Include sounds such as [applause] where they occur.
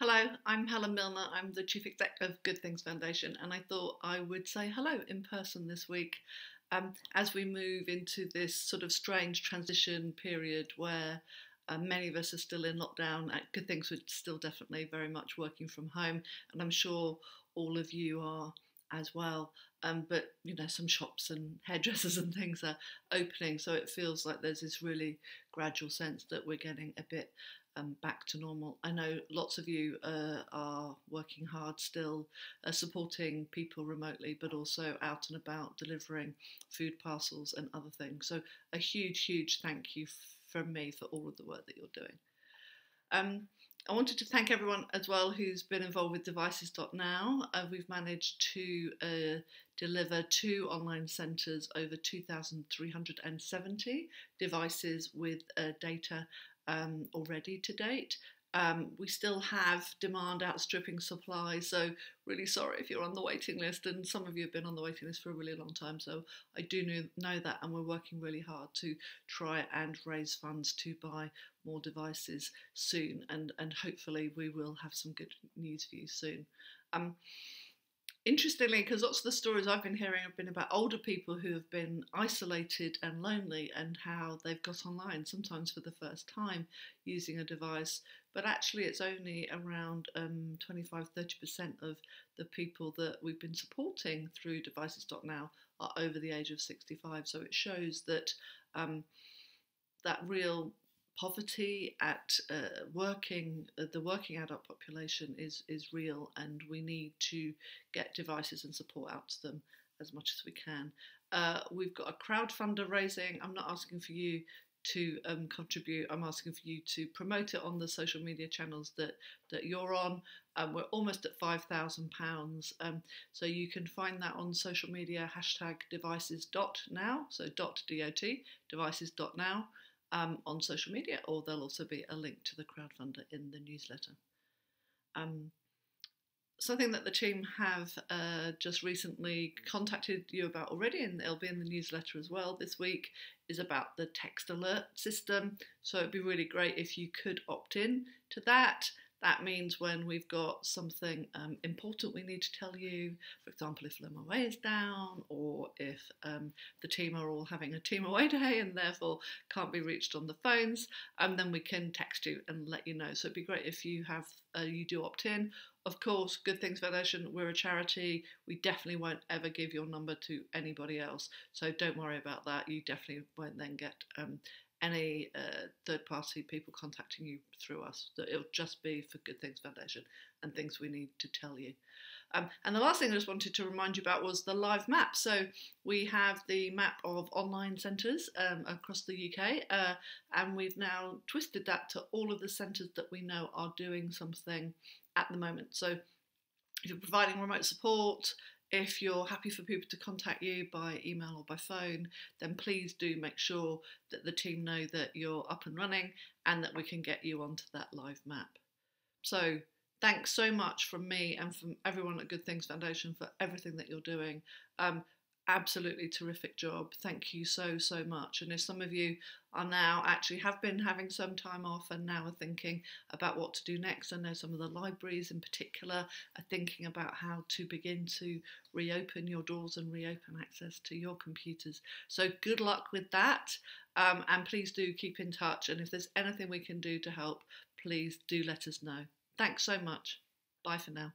Hello, I'm Helen Milner. I'm the Chief Exec of Good Things Foundation, and I thought I would say hello in person this week um, as we move into this sort of strange transition period where uh, many of us are still in lockdown. At Good Things, we're still definitely very much working from home, and I'm sure all of you are as well. Um, but you know, some shops and hairdressers [laughs] and things are opening, so it feels like there's this really gradual sense that we're getting a bit um, back to normal. I know lots of you uh, are working hard still, uh, supporting people remotely, but also out and about delivering food parcels and other things. So, a huge, huge thank you from me for all of the work that you're doing. Um, I wanted to thank everyone as well who's been involved with Devices.now. Uh, we've managed to uh, deliver to online centres over 2,370 devices with uh, data um, already to date. Um, we still have demand outstripping supply, so really sorry if you're on the waiting list, and some of you have been on the waiting list for a really long time. So I do know, know that, and we're working really hard to try and raise funds to buy more devices soon, and and hopefully we will have some good news for you soon. Um, interestingly, because lots of the stories I've been hearing have been about older people who have been isolated and lonely and how they've got online, sometimes for the first time, using a device. But actually, it's only around um, 25 30% of the people that we've been supporting through Devices.now are over the age of 65. So it shows that um, that real poverty at uh, working uh, the working adult population is is real, and we need to get devices and support out to them as much as we can. Uh, we've got a crowdfunder raising. I'm not asking for you to um, contribute. I'm asking for you to promote it on the social media channels that that you're on. Um, we're almost at five thousand um, pounds, so you can find that on social media hashtag devices dot now. So dot dot devices dot now um, on social media, or there'll also be a link to the crowdfunder in the newsletter. Um, something that the team have uh, just recently contacted you about already, and it'll be in the newsletter as well this week, is about the text alert system. So it'd be really great if you could opt in to that. That means when we've got something um, important we need to tell you, for example, if My is down, or if um, the team are all having a team away [laughs] day and therefore can't be reached on the phones, um, then we can text you and let you know. So it'd be great if you have uh, you do opt in. Of course, Good Things Foundation, we're a charity. We definitely won't ever give your number to anybody else. So don't worry about that. You definitely won't then get um, any uh, third party people contacting you through us. It'll just be for Good Things Foundation and things we need to tell you. Um, and the last thing I just wanted to remind you about was the live map. So we have the map of online centres um, across the UK, uh, and we've now twisted that to all of the centres that we know are doing something at the moment. So if you're providing remote support, if you're happy for people to contact you by email or by phone, then please do make sure that the team know that you're up and running and that we can get you onto that live map. So, thanks so much from me and from everyone at Good Things Foundation for everything that you're doing. Um, absolutely terrific job. Thank you so, so much. And if some of you are now actually have been having some time off and now are thinking about what to do next, I know some of the libraries in particular are thinking about how to begin to reopen your doors and reopen access to your computers. So good luck with that. Um, and please do keep in touch. And if there's anything we can do to help, please do let us know. Thanks so much. Bye for now.